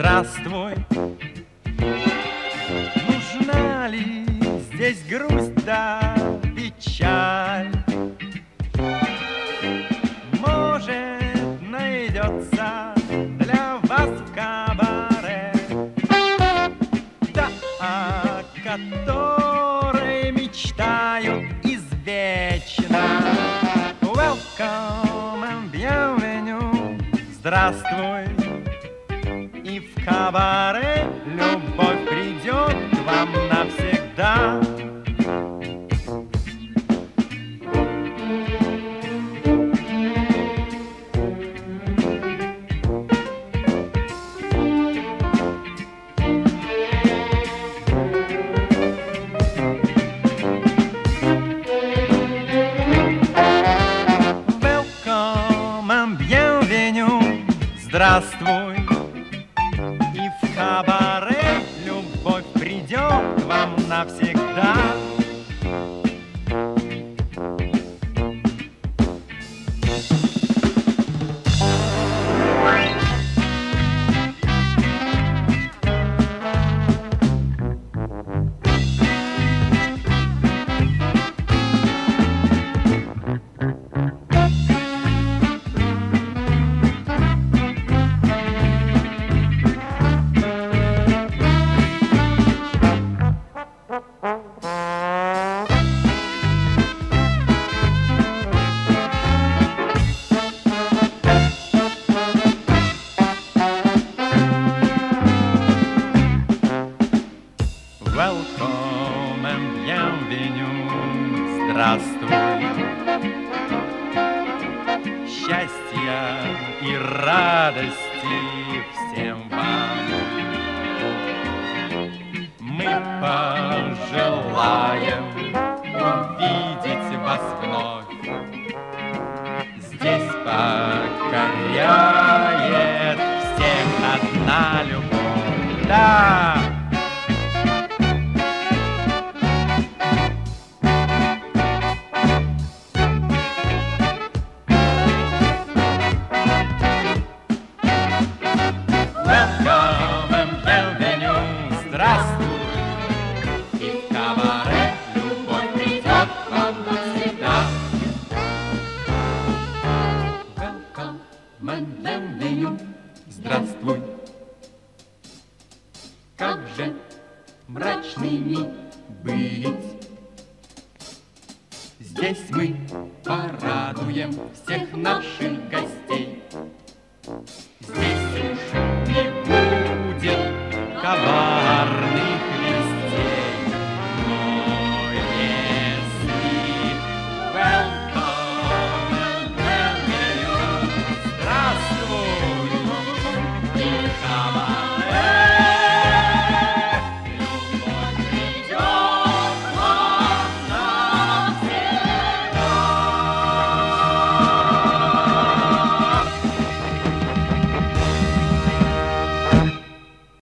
здравствуй. Нужна ли здесь грусть да печаль? Может, найдется для вас в кабаре Да, о которой мечтают извечно Welcome and bienvenue Здравствуй кабаре любовь придет к вам навсегда. Здравствуй к вам навсегда. Welcome Здравствуй Счастья и радости всем вам. Мы пожелаем увидеть вас вновь. Здесь покоряет всех одна любовь. Да! Bienvenue, здравствуй. Как же мрачными быть? Здесь мы порадуем всех наших.